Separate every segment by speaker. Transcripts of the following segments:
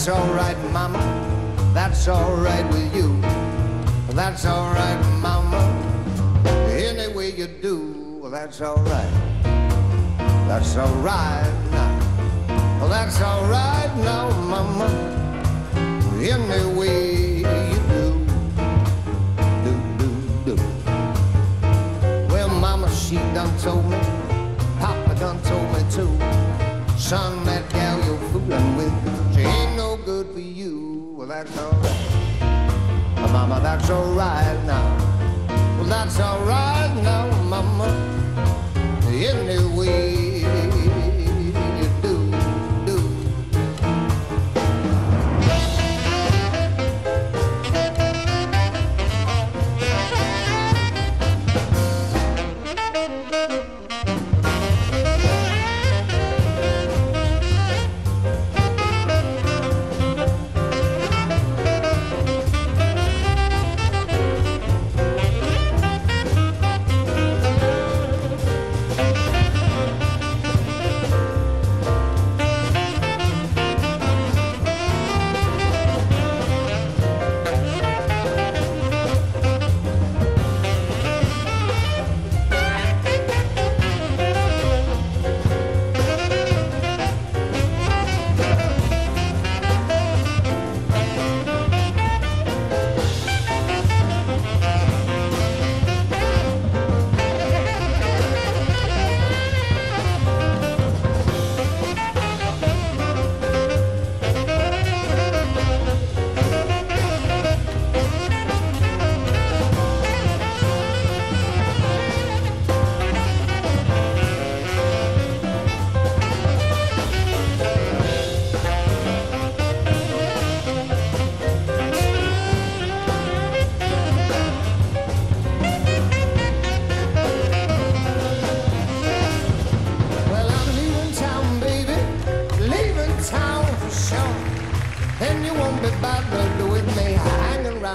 Speaker 1: that's alright, mama. That's alright with you. That's alright, mama. Any way you do, that's alright. That's alright now. Well, that's alright now, mama. Any way you do, do, do, do. Well, mama, she done told me. Papa done told me too. Son, that's alright. Mama, that's alright now. Well, that's alright now, Mama. Anyway, you do, do.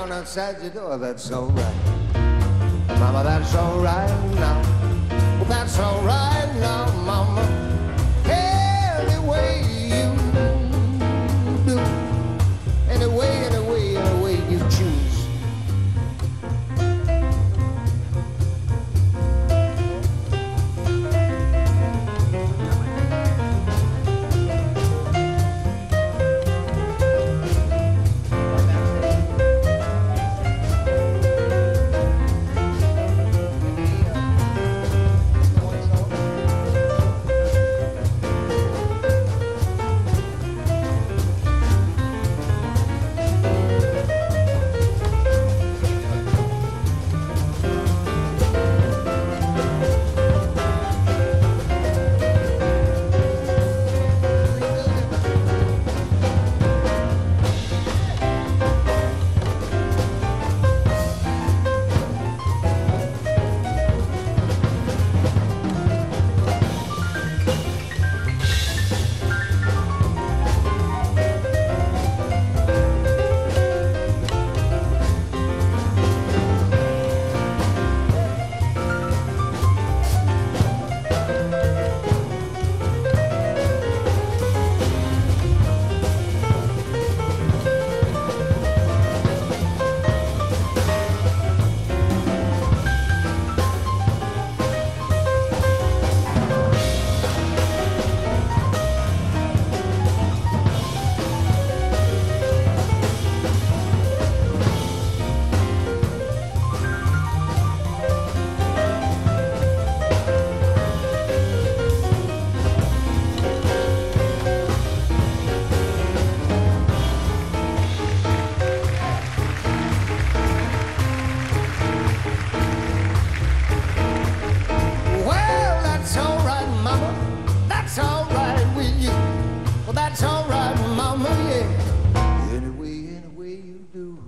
Speaker 1: Around outside your door. That's alright. Mama, that's alright now. That's alright now, Mama.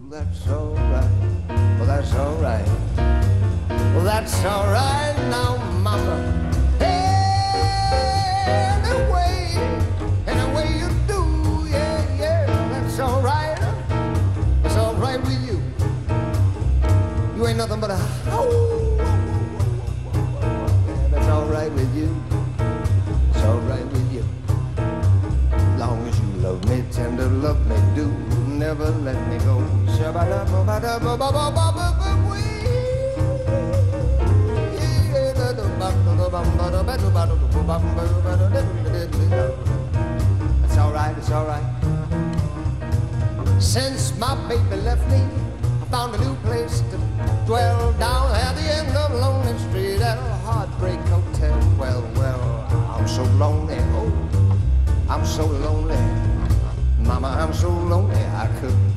Speaker 1: That's alright. Well, that's alright. Well, that's alright now, Mama. Anyway, anyway you do, yeah, yeah, that's alright. That's alright with you. You ain't nothing but a. That's all right with you. It's all right with you. Long as you love me tender, love me, do never let. It's alright, it's alright. Since my baby left me, I found a new place to dwell down at the end of Lonely Street at a heartbreak hotel. Well, well, I'm so lonely, oh, I'm so lonely. Mama, I'm so lonely I could.